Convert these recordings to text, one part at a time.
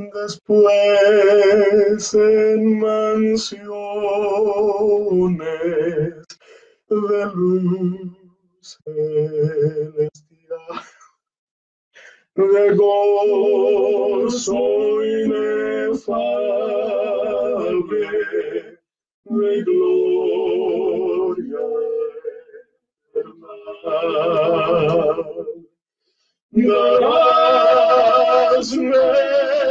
Después en mansiones de luz celestial, de gozo inefable, de gloria eterna. Darás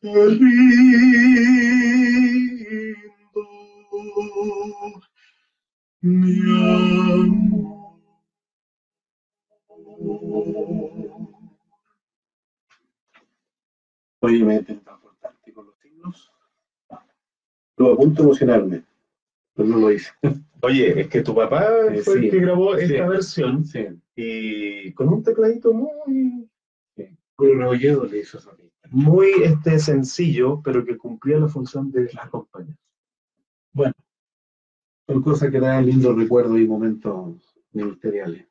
Te rindo mi amor. Oye, me he intentado cortarte con los signos. Estuve a punto de emocionarme, pero no lo hice. Oye, es que tu papá Eh, fue el que grabó sí. esta versión Sí, y con un tecladito muy, Rebolledo le hizo pista. Muy este, sencillo, pero que cumplía la función de acompañar. Son cosas que dan lindos recuerdos y momentos ministeriales.